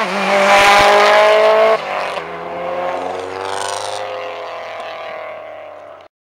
Oh,